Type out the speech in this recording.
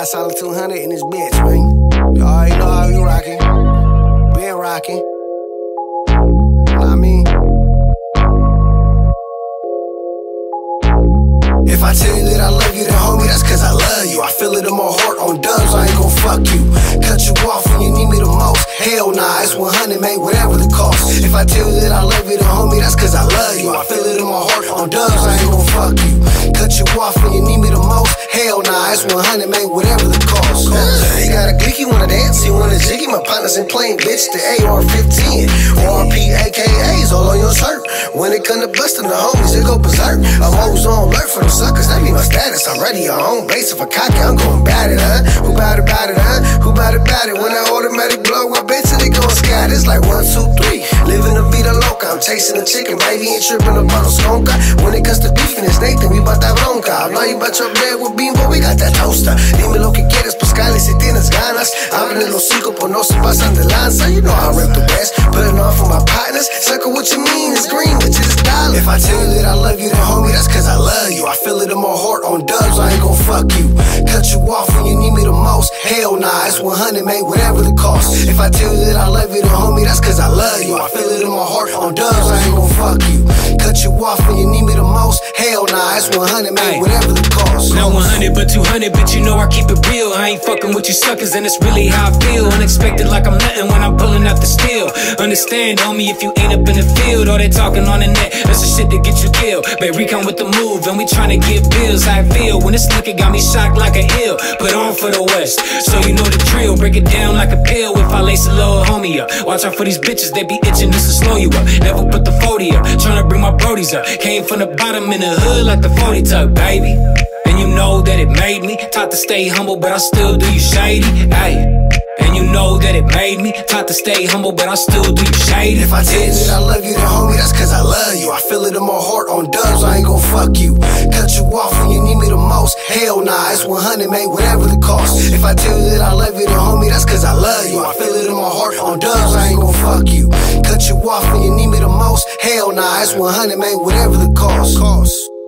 Five solid 200 in this bitch, man. You already know how we rockin'. Been rockin'. I mean. If I tell you that I love you, then homie, that's cause I love you. I feel it in my heart on dubs, I ain't gon' fuck you. Cut you off when you need me the most. Hell nah, it's 100, man, whatever the cost. If I tell you that I love you, then homie, that's cause I love you. I feel it in my heart on dubs, I ain't gon' fuck you. Cut you off Hell 100, man, whatever the cost. He got a he wanna dance, he wanna jiggy. My partners in plain bitch, the AR-15. RP AKAs all on your shirt. When it come to busting the homies, it go berserk. I'm always on alert for them suckers, that be my status. I'm ready on home base. If I cocky, I'm going bad it, huh? Who bout it, bout it, huh? Who bout it, bout it? When I automatic blow, I bet they gon' scat. It's like one, two, three. Living a vida loca. I'm chasing a chicken, baby, ain't tripping about no skonka. When it comes to beefing, it's Nathan, we bout that bronca. I know you bout your bread with but we got that toaster. Dime lo que quieres, Pascal, y si tienes ganas. Abre los cinco, pues no se pasan de lanza. You know I rep the best. Putting on for my partners. Sucker, what you mean? If I tell you that I love you, then homie, that's cause I love you. I feel it in my heart on dubs, I ain't gon' fuck you. Cut you off when you need me the most. Hell nah, it's 100, man, whatever the cost. If I tell you that I love you, then homie, that's cause I love you. I feel it in my heart on dubs, I ain't gon' fuck you. Cut you off when you need me the most. Hell nah, it's 100, man, whatever the cost. Not 100, but 200, but you know I keep it real. I ain't fucking with you suckers, and it's really how I feel. Unexpected, like I'm nothing when I'm pulling out the steel. Understand, homie, if you ain't up in the field, all they talking on the net, that's the shit that get you killed. Bay Recon with the move, and we tryna get bills. I feel when this liquor got me shocked like a ill. Put on for the West, so you know the drill. Break it down like a pill if I lace a little homie up. Watch out for these bitches, they be itching just to slow you up. Never put the 40 up, tryna bring my brodies up. Came from the bottom in the hood like the 40 tuck, baby. And you know that it made me taught to stay humble, but I still do you shady. It made me taught to stay humble, but I still do you shady. If I tell you that I love you, then homie, that's cause I love you. I feel it in my heart on dubs, I ain't gon' fuck you. Cut you off when you need me the most. Hell nah, it's 100, man, whatever the cost. If I tell you that I love you, then homie, that's cause I love you. I feel it in my heart on dubs, I ain't gon' fuck you. Cut you off when you need me the most. Hell nah, it's 100, man, whatever the cost. cost.